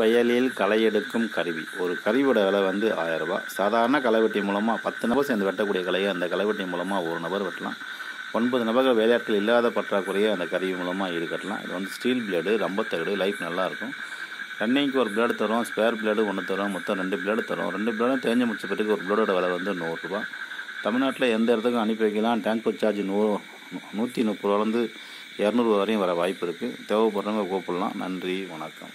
வயலில் களை எடுக்கும் கருவி. ஒரு கருவியோட விலை வந்து ஆயிரம் ரூபாய். சாதாரண களைவெட்டி மூலமாக பத்து நபர் சேர்ந்து வெட்டக்கூடிய கலையை அந்த களைவெட்டி மூலமாக ஒரு நபர் வெட்டலாம். ஒன்பது நபர்கள் வேலையாட்கள் இல்லாத பற்றாக்குறையை அந்த கருவி மூலமாக ஈடுகட்டலாம். இது வந்து ஸ்டீல் பிளேடு ரொம்ப ரம்பத்தகடு லைஃப் நல்லாயிருக்கும் ரன்னிங்க்கு ஒரு பிளேடு தரும் ஸ்பேர் பிளேடு ஒன்று தரும் மொத்தம் ரெண்டு பிளேடு தரும். ரெண்டு பிளேடும் தேஞ்சு முடிச்ச பிறகு ஒரு பிளேடோட விலை வந்து நூறுரூபா தமிழ்நாட்டில் எந்த இடத்துக்கும் அனுப்பி வைக்கலாம். டிரான்ஸ்போர்ட் சார்ஜ் நூ நூற்றி முப்பது ரூபாலேருந்து இரநூறுவா வரையும் வர வாய்ப்பு இருக்குது தேவைப்படுறவங்க கூப்பிடலாம். நன்றி வணக்கம்.